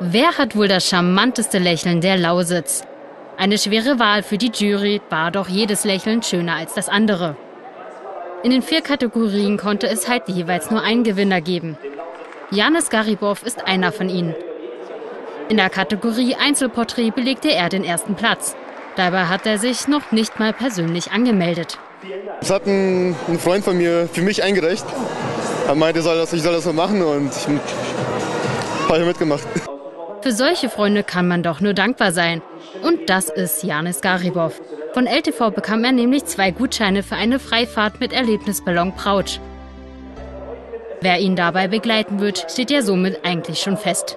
Wer hat wohl das charmanteste Lächeln der Lausitz? Eine schwere Wahl für die Jury, war doch jedes Lächeln schöner als das andere. In den vier Kategorien konnte es halt jeweils nur einen Gewinner geben. Janis Garibov ist einer von ihnen. In der Kategorie Einzelporträt belegte er den ersten Platz. Dabei hat er sich noch nicht mal persönlich angemeldet. Das hat ein, ein Freund von mir für mich eingereicht. Er meinte, ich soll das, ich soll das so machen und ich habe mitgemacht. Für solche Freunde kann man doch nur dankbar sein. Und das ist Janis Garibov. Von LTV bekam er nämlich zwei Gutscheine für eine Freifahrt mit Erlebnisballon Prautsch. Wer ihn dabei begleiten wird, steht ja somit eigentlich schon fest.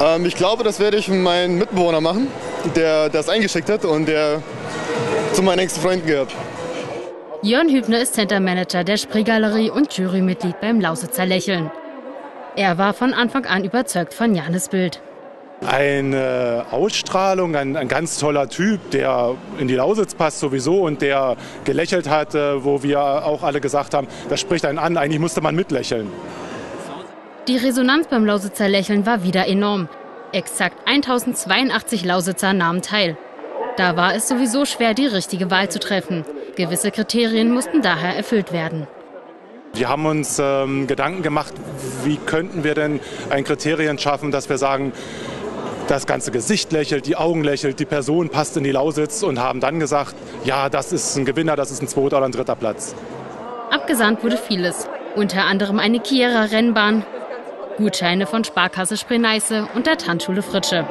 Ähm, ich glaube, das werde ich mit meinem Mitbewohner machen, der das eingeschickt hat und der zu meinen engsten Freunden gehört. Jörn Hübner ist Centermanager der Spreegalerie und Jurymitglied beim Lausitzer Lächeln. Er war von Anfang an überzeugt von Janis Bild. Eine Ausstrahlung, ein, ein, ganz toller Typ, der in die Lausitz passt sowieso und der gelächelt hat, wo wir auch alle gesagt haben, das spricht einen an, eigentlich musste man mitlächeln. Die Resonanz beim Lausitzer Lächeln war wieder enorm. Exakt 1082 Lausitzer nahmen teil. Da war es sowieso schwer, die richtige Wahl zu treffen. Gewisse Kriterien mussten daher erfüllt werden. Wir haben uns ähm, Gedanken gemacht, wie könnten wir denn ein Kriterien schaffen, dass wir sagen, das ganze Gesicht lächelt, die Augen lächelt, die Person passt in die Lausitz und haben dann gesagt, ja, das ist ein Gewinner, das ist ein zweiter oder ein dritter Platz. Abgesandt wurde vieles, unter anderem eine Kierer Rennbahn, Gutscheine von Sparkasse Spree-Neiße und der Tanzschule Fritsche.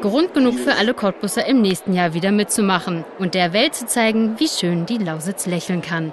Grund genug für alle Cottbusser im nächsten Jahr wieder mitzumachen und der Welt zu zeigen, wie schön die Lausitz lächeln kann.